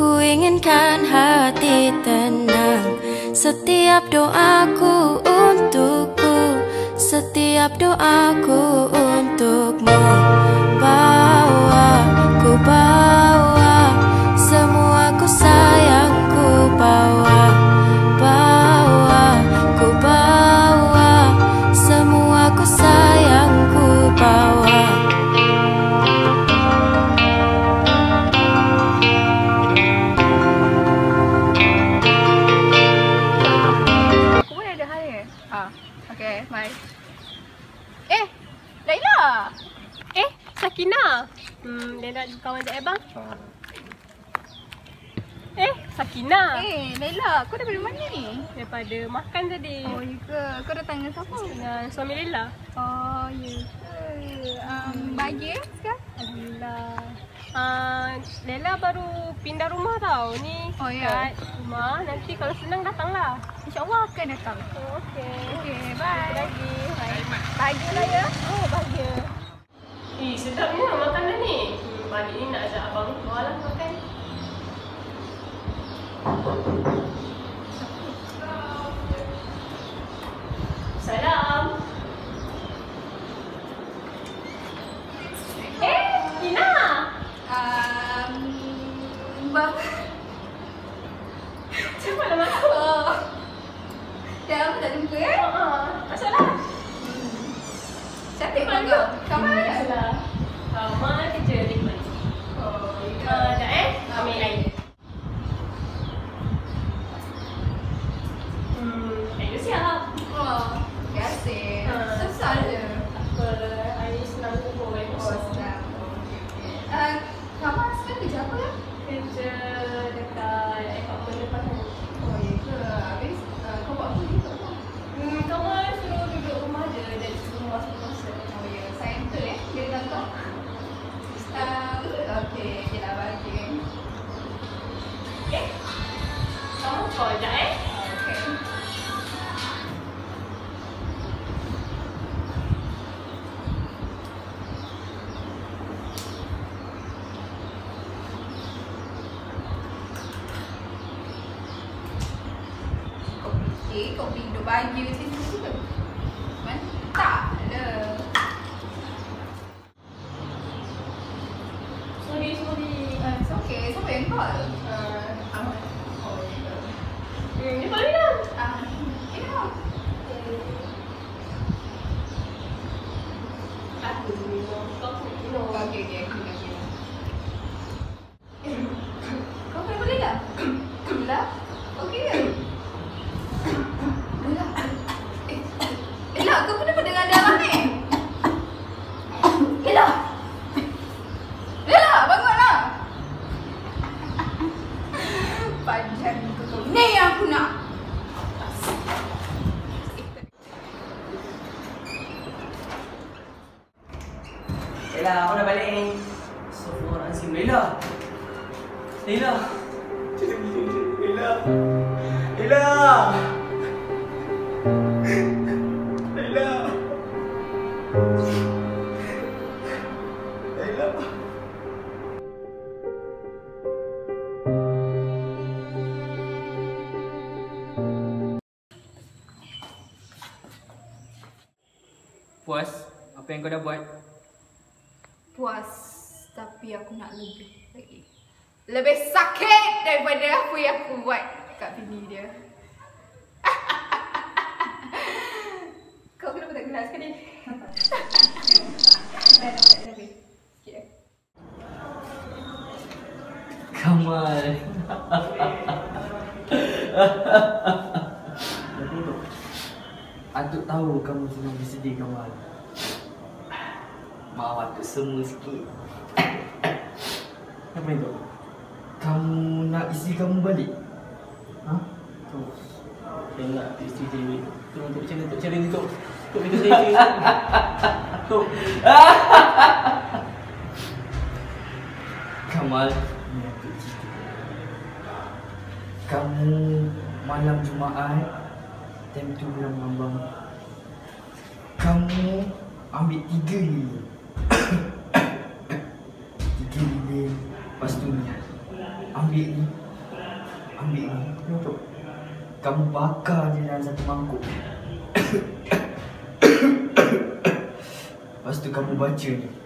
Aku inginkan hati tenang. Setiap doaku untukku. Setiap doaku untukmu kawan Cik Abang. Eh, Sakina. Eh, Laila, kau daripada mana ni? Daripada makan tadi. Oh, ya ke? Kau datang dengan siapa? Dengan suami Lila. Oh, ya ke? Um, bahagia sekarang? Alhamdulillah. Uh, Lela baru pindah rumah tau ni Oh, ya? kat rumah nanti kalau senang datanglah InsyaAllah akan datang. oh, okey Okay, bye. lagi bye Bahagia lah ya. oh bahagia eh sedapnya makanan ni hmm, pagi ni nak ajak abang keluar lah makan Kau fikir kau beli duduk baju situ ke? Mantap lah. Sorry, sorry. Uh, it's okay. Siapa yang call? Uh, Ahmad. Oh, ya. hmm, dia Lela, awak dah balik ni. Astagfirullahaladzim. Lela. Lela. Lela. Lela. Lela. Lela. Puas? Apa yang kau dah buat? Puas tapi aku nak lebih lagi. Lebih sakit daripada apa yang aku buat kat bini dia. Kau kenapa tak gelas sekali? Kamal. Atuk tahu kamu sedang bersedih Kamal. Maaf atuk semua sikit. Apa itu? Kamu nak isteri kamu balik? Ha? Tu. Saya nak isteri saya balik. Tu untuk macam mana untuk cara ni tu. Tok minta saya. Tok. Kamal, ni atuk cerita. Kamu malam Jumaat Time tu bulan Mambang Kamu ambil tiga lilin. Tiga lilin Lepas tu ni Ambil ni Ambil ni. Kenapa? Kamu bakar dia dalam satu mangkuk. Lepas tu kamu baca ni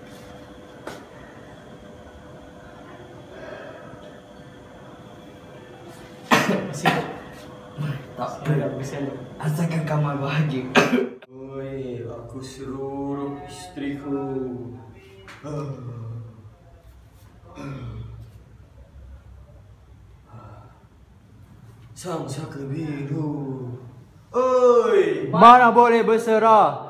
Masih tu. Apa bersial. Asalkan Kamal bahagia Oi, aku suruh isteriku. Sang saka biru. Oi. Mana boleh berserah?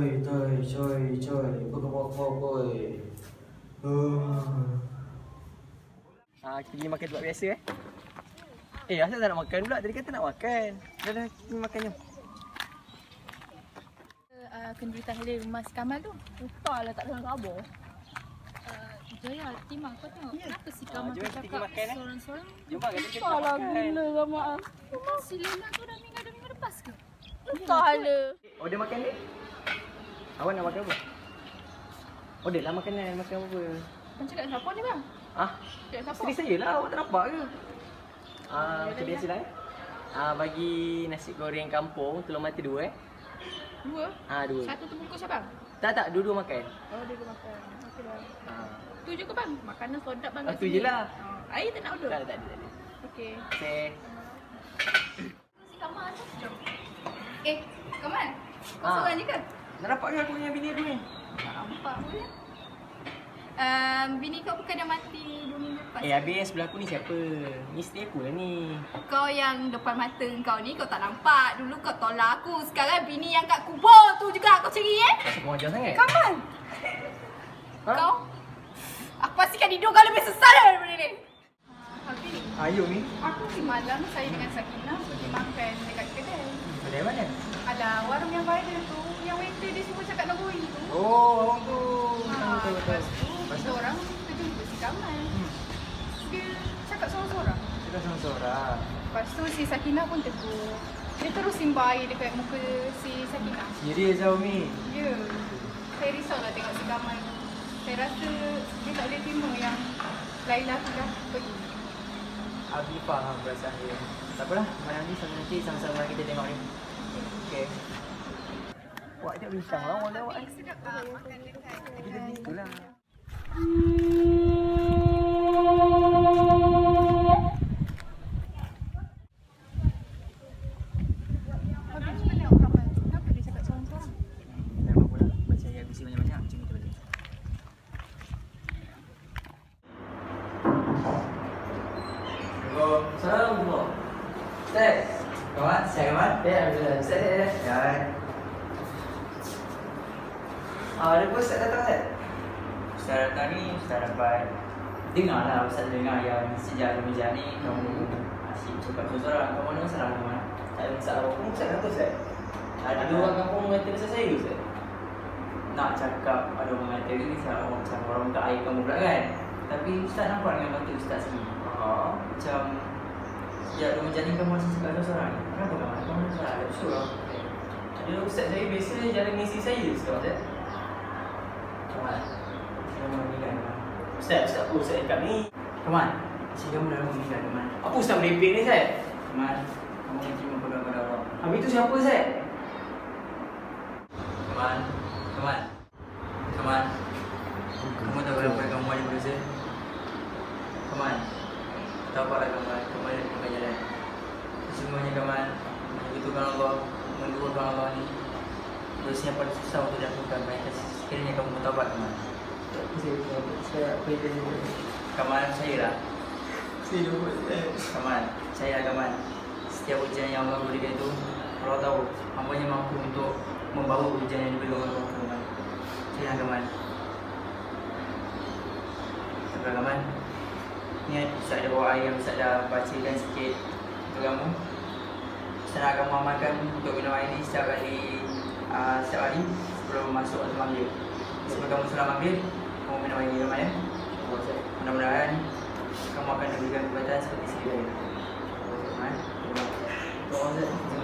Oi, toi, coy, coy. Bokok-bokok, boy. Ha, kita pergi makan tempat biasa eh. Eh, asal tak nak makan pula? Tadi kata nak makan. Dah dah, kita makan jom. Uh, kenduri tahlil Mas Kamal tu. Entahlah tak dengar khabar. Uh, Jaya, Timah kau tengok. Kenapa si Kamal jom tu pergi cakap makan, eh. sorang-sorang? Jom mak, kita pergi Entahlah makan. gila Kamal. Si Lena tu dah meninggal dah minggu lepas ke? Entahlah. Order makan ni. Awak nak makan apa? Order lah makanan, makan apa? Kau cakap siapa ni bang? Ah, isteri saya lah, awak tak nampak ke? Ah, macam biasa lah eh. Ah, bagi nasi goreng kampung, telur mati dua eh. Dua? Ah, dua. Satu tu bungkus abang? Tak tak, dua-dua makan. Oh, dia dah makan. Okey dah. Ah. Tu je ke bang? Makanan sodak bang Ah, tu je lah. Oh, air tak nak order? Tak ada, tak ada, tak ada. Okey. Okay. Si Kamal tu. Jom. Eh, Kamal. Kau Ah. seorang je ke? Nak dapat ke aku punya bini aku ni? Tak nampak pun. Um, bini kau bukan dah mati dua minggu lepas? Eh, habis sebelah aku ni siapa? Ni isteri aku lah ni. Kau yang depan mata kau ni kau tak nampak. Dulu kau tolak aku. Sekarang bini yang kat kubur tu juga kau cari eh? Kau ajar sangat? Kamal. Ha? Kau? Aku pastikan hidup kau lebih sesal daripada ni. Habis ni. Ayo ni. Aku si malam saya dengan Sakinah pergi makan dekat kedai. Dari mana? Ada warung yang viral tu, yang waiter dia semua cakap Lagoi tu. Oh, orang tu. Ha, Betul, betul, lepas tu, kita orang terjumpa si Kamal. Dia cakap seorang-seorang. Kita seorang-seorang. Lepas tu si Sakinah pun tegur. Dia terus simbah air dekat muka si Sakinah. Serius tau Mi. Ya. Saya risau lah tengok si Kamal tu. Saya rasa dia tak boleh terima yang Laila tu dah pergi. Abi faham perasaan dia. Tak apalah, malam ni sama nanti sama-sama kita tengok ni. Okay. Wah, dia bincang lah orang lewat. Sedap tak makan dekat Kita gitu lah. Habis cuba tengok Kamal. Kenapa dia cakap seorang-seorang? Tak apa lah, baca ayat kursi banyak-banyak macam kita balik. Assalamualaikum Ustaz Kawan, sihat kawan? Ya, Alhamdulillah Ustaz, ya, ya Ya Ah, ada apa Ustaz datang Ustaz? Ustaz datang ni, Ustaz dapat Dengar lah, Ustaz dengar yang sejak remaja ni Kamu asyik cakap seorang-seorang Kamu ada masalah kawan? Tak ada masalah. Apa pun Ustaz kata Ustaz? Ada dua orang kampung mengata pasal saya Ustaz. Nak cakap ada orang mengata ni Macam orang, macam orang minta air kamu pula kan? Tapi Ustaz nampak dengan mata Ustaz sendiri Ah, macam Sejak remaja ni kamu asyik cakap seorang-seorang ni. Kenapa kamu? Kamu masalah? Ada usul Ada Ustaz saya biasa jalan isteri saya Ustaz Ustaz meninggal Ustaz, Ustaz apa Ustaz cakap ni? Kawan Isteri kamu dah lama meninggal kawan Apa Ustaz merepek ni Ustaz? Kawan Kamu kena terima pada Allah Habis tu siapa Ustaz? Kawan Kawan Kawan Kamu tahu kenapa kamu banyak berusaha? Kawan Tahu apa lah kawan Kamu ada kena jalan Semuanya kawan Hanya betulkan Allah menduakan Allah ni dosa yang paling susah untuk dilakukan Bayangkan sekiranya kamu bertaubat Kamal Saya saya apa yang saya? Kamal saya lah. Saya dah buat eh. Kamal, saya lah Kamal Setiap ujian yang Allah berikan itu Allah tahu hambanya mampu untuk membawa ujian yang diberi oleh Allah Kamal Saya lah Kamal Sabar Kamal Ni Ustaz ada bawa air yang Ustaz dah bacakan sikit untuk kamu. Ustaz nak kamu amalkan untuk minum air ni setiap kali uh, Setiap hari sebelum masuk waktu maghrib Sebelum kamu solat maghrib, kamu minum air Kamal ya? Mudah-mudahan kamu akan diberikan kekuatan seperti ini. Terima kasih.